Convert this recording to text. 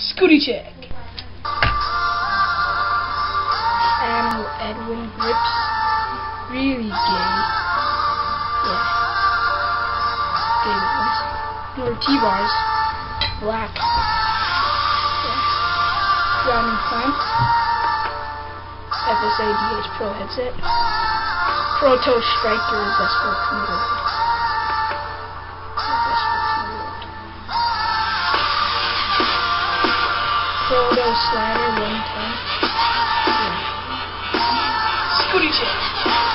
Scooty check. Animal Edwin Grips. Really gay. Yeah. Gay ones. T-bars. Black. Yeah. Drowning. FSA DH Pro headset. Proto Striker best book Proto Slider one time. Yeah. Scooty check.